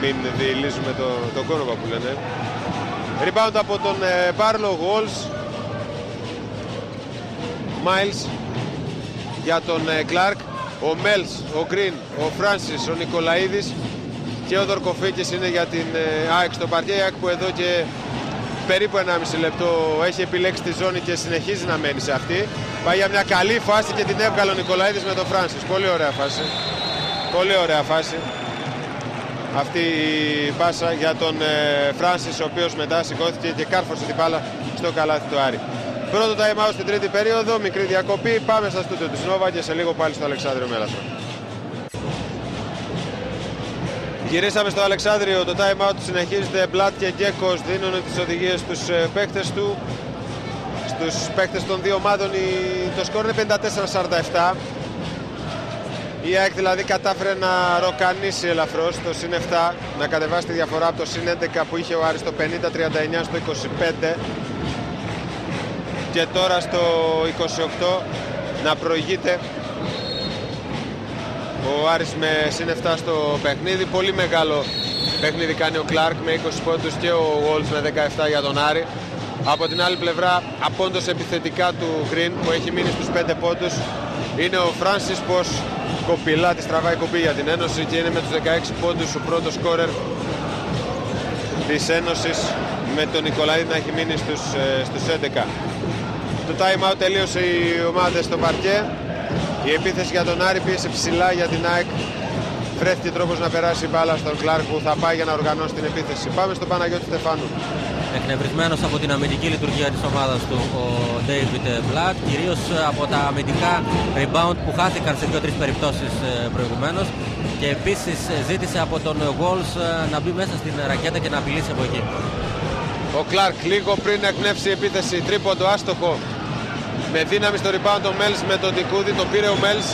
μην διηλίζουμε το, το κόνοβα που λένε. Rebound από τον Μπάρλο Walls. Miles για τον Κλάρκ. Ο Μέλς, ο Γκριν, ο Φράνσις, ο Νικολαίδης και ο Δορκοφίκης είναι για την ΑΕΚ στο παρτιέ. ΑΕΚ που εδώ και περίπου 1,5 λεπτό έχει επιλέξει τη ζώνη και συνεχίζει να μένει σε αυτή. Πάει για μια καλή φάση και την έβγαλε ο Νικολαίδης με τον Φράνσις. Πολύ ωραία φάση. Πολύ ωραία φάση. Αυτή η πάσα για τον ε, Φράνσις ο οποίος μετά σηκώθηκε και κάρφωσε την μπάλα στο καλάθι του Άρη. Πρώτο time out στην τρίτη περίοδο, μικρή διακοπή. Πάμε στα στούντιο της Νόβα και σε λίγο πάλι στο Αλεξάνδριο Μέλαθρο. Γυρίσαμε στο Αλεξάνδριο, το time out συνεχίζεται. Μπλάτ και Γκέκος δίνουν τις οδηγίες στους ε, παίκτες του. Στους παίκτες των δύο ομάδων το σκορ είναι 54-47. Η ΑΕΚ δηλαδή κατάφερε να ροκανίσει ελαφρώς το συν 7, να κατεβάσει τη διαφορά από το συν 11 που είχε ο Άρης το 50-39 στο 25 και τώρα στο 28 να προηγείται ο Άρης με συν 7 στο παιχνίδι. Πολύ μεγάλο παιχνίδι κάνει ο Κλάρκ με 20 πόντους και ο Wolves με 17 για τον Άρη. Από την άλλη πλευρά απόντος επιθετικά του Green που έχει μείνει στους 5 πόντους είναι ο Φράνσις πως κοπηλά τη τραβάει κοπή για την Ένωση και είναι με τους 16 πόντους ο πρώτος σκόρερ της Ένωσης με τον Νικολαίδη να έχει μείνει στους, ε, στους 11. Το time out τελείωσε οι ομάδες στο παρκέ. Η επίθεση για τον Άρη πίεσε ψηλά για την ΑΕΚ. Βρέθηκε τρόπος να περάσει η μπάλα στον Κλάρκ που θα πάει για να οργανώσει την επίθεση. Πάμε στον Παναγιώτη Στεφάνου. Εκνευρισμένος από την αμυντική λειτουργία της ομάδας του ο David Black, κυρίως από τα αμυντικά rebound που χάθηκαν σε δύο-τρεις περιπτώσεις ε, προηγουμένως και επίσης ε, ζήτησε από τον Walls ε, να μπει μέσα στην ρακέτα και να απειλήσει από εκεί. Ο Κλάρκ λίγο πριν εκνεύσει η επίθεση, τρίποντο άστοχο με δύναμη στο rebound ο Μέλς με τον Τικούδη, το πήρε ο Μέλς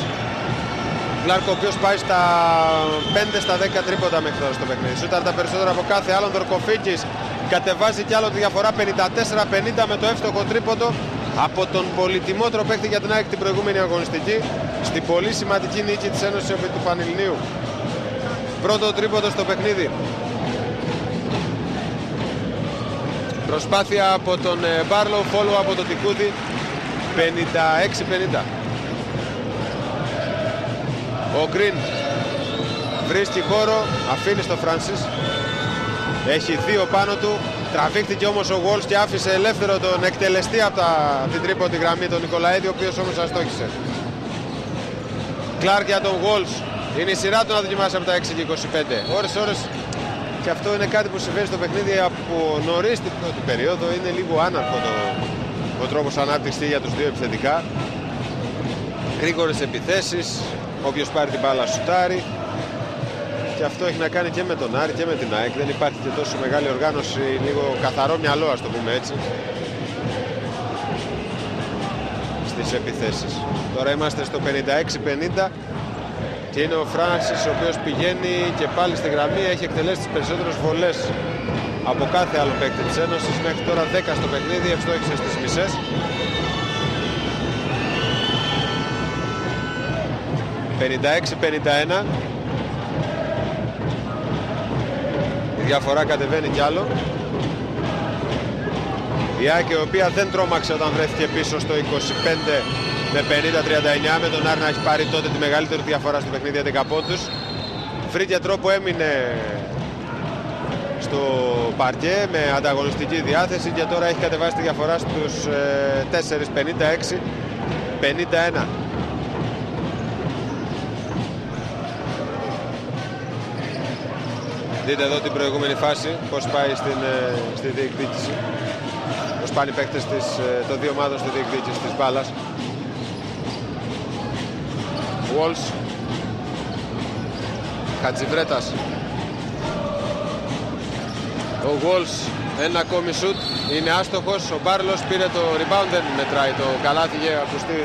Κλάρκ ο οποίος πάει στα 5 στα 10 τρίποντα μέχρι τώρα στο παιχνίδι. Σούταρ τα περισσότερα από κάθε άλλον. Δορκοφίκης κατεβάζει κι άλλο τη διαφορά 54-50 με το εύστοχο τρίποντο από τον πολυτιμότερο παίκτη για την ΑΕΚ την προηγούμενη αγωνιστική στην πολύ σημαντική νίκη της Ένωσης επί του Πανελληνίου. Πρώτο τρίποντο στο παιχνίδι. Προσπάθεια από τον Μπάρλο, follow από τον Τικούδη 56-50. Ο Γκριν βρίσκει χώρο, αφήνει στο Φράνσις. Έχει δύο πάνω του. Τραβήχτηκε όμως ο Γουόλς και άφησε ελεύθερο τον εκτελεστή από τα, την τρίποντη γραμμή τον Νικολαίδη, ο οποίος όμως αστόχησε. Κλάρκ για τον Γουόλς. Είναι η σειρά του να δοκιμάσει από τα 6 και 25. Ώρες ώρες και αυτό είναι κάτι που συμβαίνει στο παιχνίδι από νωρίς την πρώτη περίοδο. Είναι λίγο άναρχο το, ο τρόπος ανάπτυξης για τους δύο επιθετικά. Γρήγορες επιθέσεις, όποιος πάρει την μπάλα σουτάρει. Και αυτό έχει να κάνει και με τον Άρη και με την ΑΕΚ. Δεν υπάρχει και τόσο μεγάλη οργάνωση, λίγο καθαρό μυαλό ας το πούμε έτσι. Στις επιθέσεις. Τώρα είμαστε στο 56-50 και είναι ο Φράνσις ο οποίος πηγαίνει και πάλι στη γραμμή έχει εκτελέσει τις περισσότερες βολές από κάθε άλλο παίκτη της Ένωσης. Μέχρι τώρα 10 στο παιχνίδι, ευστόχησε στις μισές. «56-51». Διαφορά κατεβαίνει κι άλλο. Η Άκη, η οποία δεν τρόμαξε όταν βρέθηκε πίσω στο 25 με 50-39 με τον Άρη να έχει πάρει τότε τη μεγαλύτερη διαφορά στο παιχνίδι 11 πόντους. Βρήκε τρόπο έμεινε στο παρκέ με ανταγωνιστική διάθεση και τώρα έχει κατεβάσει τη διαφορά στους 4 56 51 Δείτε εδώ την προηγούμενη φάση πώς πάει στην, ε, στη διεκδίκηση. Πώς πάνε οι παίκτες της, ε, των δύο ομάδων στη διεκδίκηση της μπάλας. Walls. Χατζιβρέτας ο Walls ένα ακόμη σουτ. Είναι άστοχος. Ο Μπάρλος πήρε το rebound δεν μετράει το καλάθι είχε ακουστεί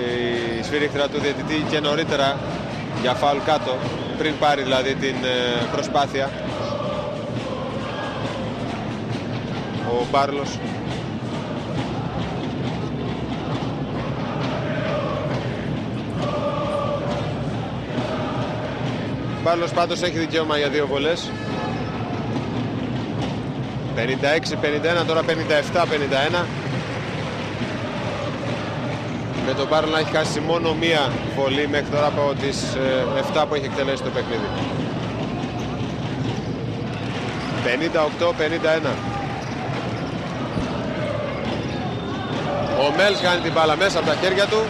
η σφυρίχτρα του διαιτητή και νωρίτερα για φάουλ κάτω πριν πάρει δηλαδή την ε, προσπάθεια ο Μπάρλος Μπάρλος πάντως έχει δικαίωμα για δύο βολές. 56-51, τώρα 57-51. Με τον Μπάρλο να έχει χάσει μόνο μία βολή μέχρι τώρα από τις 7 ε, που έχει εκτελέσει το παιχνίδι. 58-51. Ο Μέλς κάνει την μπάλα μέσα από τα χέρια του.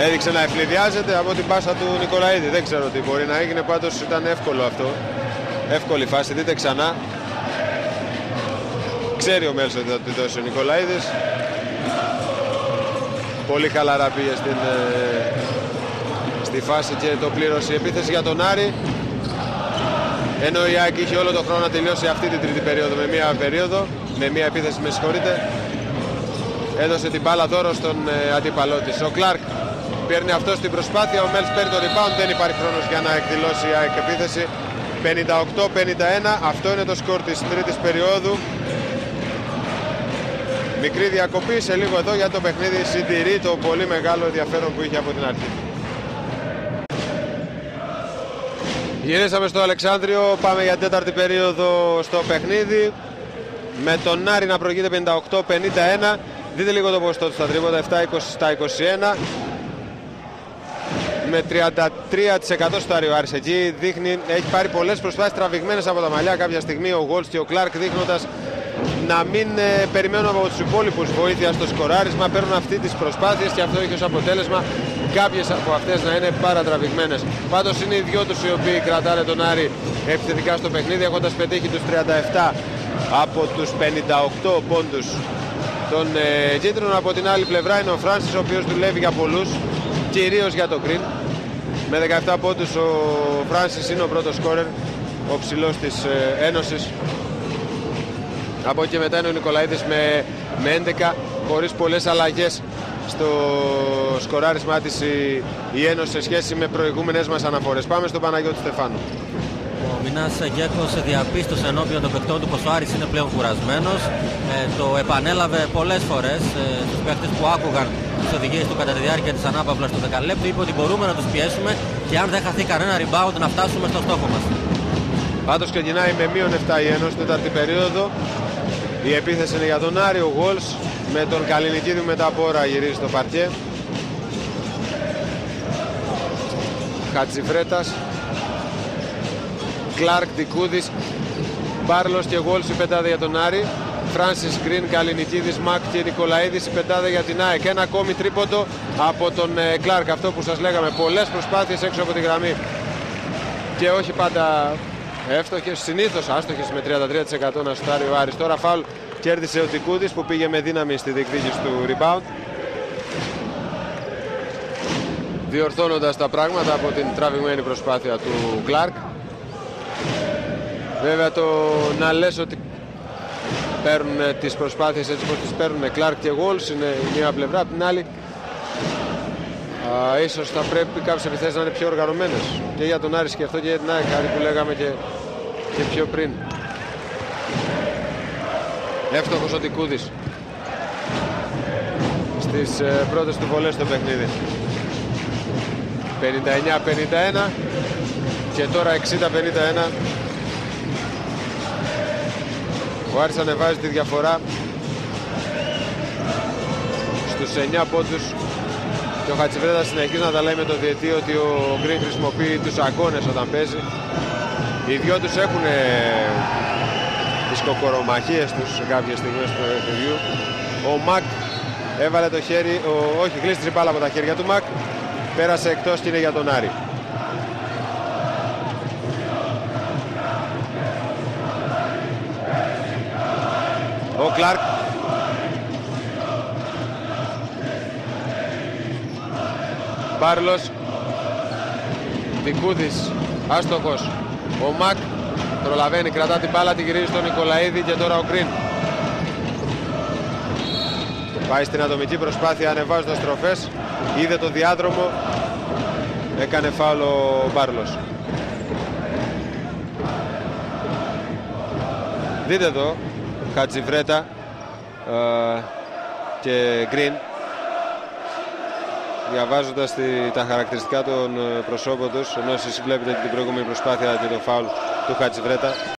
Έδειξε να ευνηδιάζεται από την πάσα του Νικολαίδη. Δεν ξέρω τι μπορεί να έγινε, πάντως ήταν εύκολο αυτό. Εύκολη φάση, δείτε ξανά. Ξέρει ο Μέλς ότι θα τη δώσει ο Νικολαίδης. Πολύ χαλαρά πήγε στην, ε, στη φάση και το πλήρωσε η επίθεση για τον Άρη. Ενώ η ΑΕΚ είχε όλο τον χρόνο να τελειώσει αυτή την τρίτη περίοδο με μία περίοδο, με μία επίθεση με συγχωρείτε. Έδωσε την μπάλα δώρο στον ε, αντίπαλό της. Ο Κλάρκ παίρνει αυτό στην προσπάθεια, ο Μέλς παίρνει το rebound, δεν υπάρχει χρόνος για να εκδηλώσει η ΑΕΚ επίθεση. 58-51, αυτό είναι το σκορ της τρίτης περίοδου. Μικρή διακοπή σε λίγο εδώ για το παιχνίδι συντηρεί το πολύ μεγάλο ενδιαφέρον που είχε από την αρχή. Γυρίσαμε στο Αλεξάνδριο, πάμε για τέταρτη περίοδο στο παιχνίδι. Με τον Άρη να προηγείται 58-51. Δείτε λίγο το ποστό του στα τρίποτα, 7-20 στα 21. Με 33% στο Άριο Άρης εκεί δείχνει, έχει πάρει πολλές προσπάθειες τραβηγμένες από τα μαλλιά κάποια στιγμή ο Γόλς και ο Κλάρκ δείχνοντας να μην ε, περιμένουν από τους υπόλοιπους βοήθεια στο σκοράρισμα, παίρνουν αυτή τις προσπάθειες και αυτό έχει ως αποτέλεσμα κάποιες από αυτές να είναι παρατραβηγμένες. Πάντως είναι οι δυο τους οι οποίοι κρατάνε τον Άρη επιθετικά στο παιχνίδι έχοντας πετύχει τους 37 από τους 58 πόντους των ε, κίτρινων. Από την άλλη πλευρά είναι ο Φράνσις ο οποίος δουλεύει για πολλούς, κυρίως για το Green. Με 17 πόντους ο Φράνσις είναι ο πρώτος σκόρερ, ο ψηλός της ε, Ένωσης. Από εκεί και μετά είναι ο Νικολαίδης με, με 11 χωρίς πολλές αλλαγές στο σκοράρισμά της η, η Ένωση σε σχέση με προηγούμενες μας αναφορές. Πάμε στον Παναγιώτη Στεφάνου. Ο Μινάς Γκέκος διαπίστωσε ενώπιον των παικτών του πως ο Άρης είναι πλέον κουρασμένος. Ε, το επανέλαβε πολλές φορές ε, στους παίκτες που άκουγαν τις οδηγίες του κατά τη διάρκεια της ανάπαυλας του 10 λεπτού. Είπε ότι μπορούμε να τους πιέσουμε και αν δεν χαθεί κανένα rebound να φτάσουμε στο στόχο μας. Πάντως ξεκινάει με μείον 7 η Ένωση τέταρτη περίοδο. Η επίθεση είναι για τον Άρη, ο Γόλς με τον Καλινικίδη μετά από ώρα γυρίζει στο παρκέ. Χατζιφρέτας, Κλάρκ, Τικούδης, Μπάρλος και Γόλς η πεντάδα για τον Άρη. Φράνσις Γκριν, Καλινικίδης, Μακ και Νικολαίδης η πεντάδα για την ΑΕΚ. Ένα ακόμη τρίποντο από τον ε, Κλάρκ, αυτό που σας λέγαμε. Πολλές προσπάθειες έξω από τη γραμμή και όχι πάντα εύστοχες, συνήθως άστοχες με 33% να σουτάρει ο Άρης. Τώρα φάουλ Κέρδισε ο Τικούδης που πήγε με δύναμη στη διεκδίκηση του rebound. Διορθώνοντας τα πράγματα από την τραβηγμένη προσπάθεια του Κλάρκ. Βέβαια το να λες ότι παίρνουν τις προσπάθειες έτσι πως τις παίρνουν Κλάρκ και Γόλς είναι η μία πλευρά, από την άλλη α, ίσως θα πρέπει κάποιες επιθέσεις να είναι πιο οργανωμένες και για τον Άρης και αυτό και για την ΑΕΚ που λέγαμε και, και πιο πριν. Εύστοχος ο Τικούδης στις ε, πρώτες του βολές στο παιχνίδι. 59-51 και τώρα 60-51. Ο Άρης ανεβάζει τη διαφορά στους 9 πόντους και ο Χατσιβρέτας συνεχίζει να τα λέει με το διετή ότι ο Γκρινς χρησιμοποιεί τους αγώνες όταν παίζει. Οι δυο τους έχουν τις κοκορομαχίες τους σε κάποιες στιγμές του παιχνιδιού. Ο Μακ έβαλε το χέρι, ο, όχι γλίστρησε πάλι από τα χέρια του Μακ, πέρασε εκτός και είναι για τον Άρη. Ο Κλάρκ Μπάρλος Δικούδης Άστοχος Ο Μακ Προλαβαίνει, κρατά την μπάλα, τη γυρίζει στον Νικολαίδη και τώρα ο Γκριν. Πάει στην ατομική προσπάθεια ανεβάζοντας στροφές. Είδε το διάδρομο. Έκανε φάουλο ο Μπάρλος. Δείτε εδώ, Χατζιβρέτα ε, και Γκριν διαβάζοντας τη, τα χαρακτηριστικά των ε, προσώπων τους, ενώ εσείς βλέπετε και την προηγούμενη προσπάθεια και το φάουλ του Χατζιβρέτα.